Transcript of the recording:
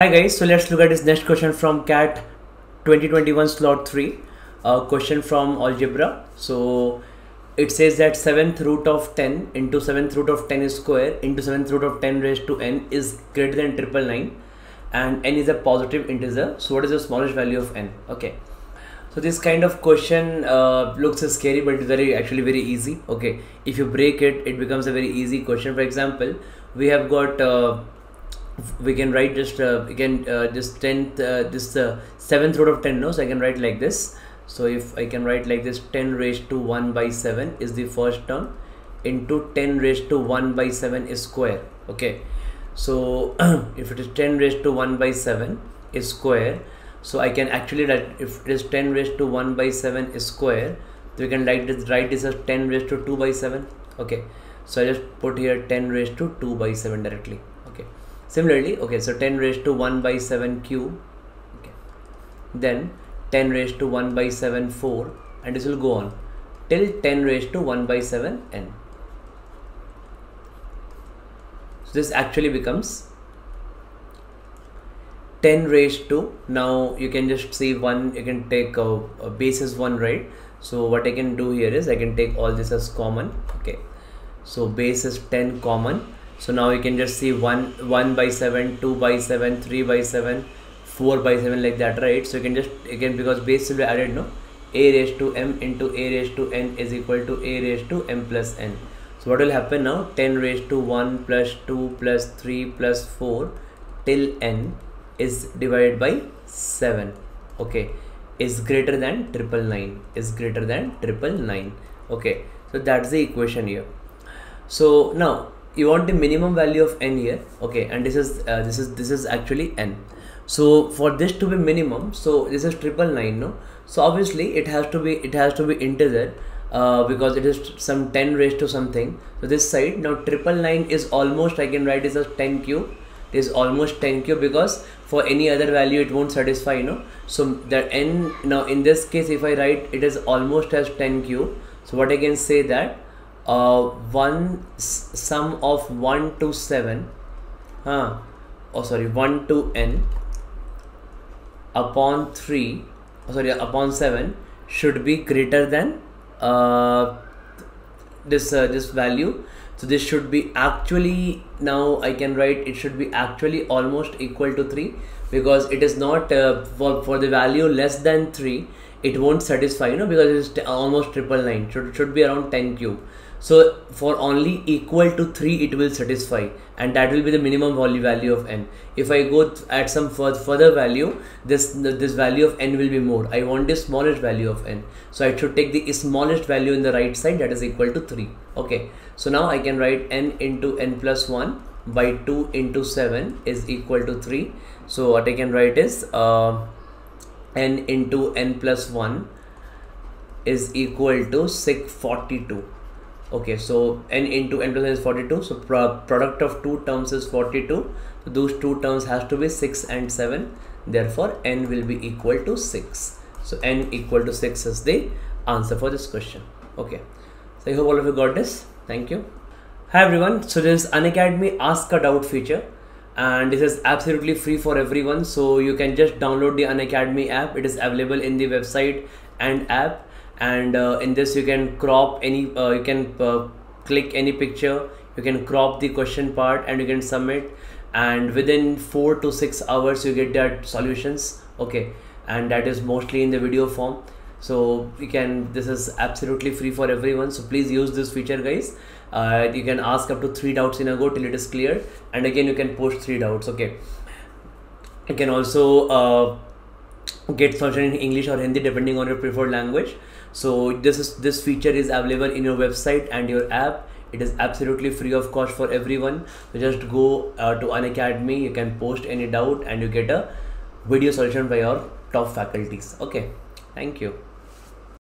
Hi guys, so let's look at this next question from CAT 2021 slot 3. A question from algebra. So it says that 7th root of 10 into 7th root of 10 is square into 7th root of 10 raised to n is greater than triple nine and n is a positive integer. So what is the smallest value of n? Okay. So this kind of question uh, looks scary but it's very actually very easy. Okay. If you break it, it becomes a very easy question. For example, we have got uh, we can write just uh, again uh, this 10th uh, this uh, 7th root of 10 no? So I can write like this. So if I can write like this 10 raised to 1 by 7 is the first term into 10 raised to 1 by 7 is square okay? So if it is 10 raised to 1 by 7 is square so I can actually write if it is 10 raised to 1 by 7 is square so we can write this write this as 10 raised to 2 by 7 okay? So I just put here 10 raised to 2 by 7 directly similarly okay so 10 raised to 1 by 7 cube okay. Then 10 raised to 1 by 7 4 and this will go on till 10 raised to 1 by 7 n. So this actually becomes 10 raised to now you can just see one you can take a, a base is one right? So what I can do here is I can take all this as common okay. So base is 10 common so now you can just see 1 1 by 7 2 by 7 3 by 7 4 by 7 like that right? So you can just again because base will be added no? A raised to m into a raised to n is equal to a raised to m plus n. So what will happen now? 10 raised to 1 plus 2 plus 3 plus 4 till n is divided by 7 okay. Is greater than triple nine. Is greater than triple nine. Okay. So that's the equation here. So now you want the minimum value of n here okay and this is uh, this is this is actually n. So for this to be minimum so this is triple nine no? So obviously it has to be it has to be integer uh, because it is some 10 raised to something. So this side now triple nine is almost i can write this as 10 cube it is almost 10 cube because for any other value it won't satisfy you know so that n now in this case if i write it is almost as 10 cube so what i can say that uh, one sum of 1 to 7 uh, oh sorry 1 to n upon 3 oh sorry upon 7 should be greater than uh, this uh, this value. So this should be actually now I can write it should be actually almost equal to 3 because it is not uh, for, for the value less than 3 it won't satisfy you know because it's almost triple nine. Should, should be around 10 cube. So for only equal to 3 it will satisfy and that will be the minimum value value of n. If i go at some further value this this value of n will be more. I want the smallest value of n. So i should take the smallest value in the right side that is equal to 3 okay. So now i can write n into n plus 1 by 2 into 7 is equal to 3 so what i can write is uh, n into n plus 1 is equal to 642 okay so n into n plus n is 42 so pro product of two terms is 42 so those two terms has to be 6 and 7 therefore n will be equal to 6 so n equal to 6 is the answer for this question. Okay. So i hope all of you got this. Thank you. Hi everyone. So this is unacademy ask a doubt feature and this is absolutely free for everyone. So you can just download the unacademy app. It is available in the website and app. And uh, in this you can crop any uh, you can uh, click any picture. You can crop the question part and you can submit. And within four to six hours you get that solutions. Okay. And that is mostly in the video form. So you can this is absolutely free for everyone. So please use this feature guys uh, you can ask up to three doubts in a go till it is cleared and again you can post three doubts okay? You can also uh, get solution in english or hindi depending on your preferred language. So this is this feature is available in your website and your app. It is absolutely free of cost for everyone. So just go uh, to unacademy you can post any doubt and you get a video solution by your top faculties okay? Thank you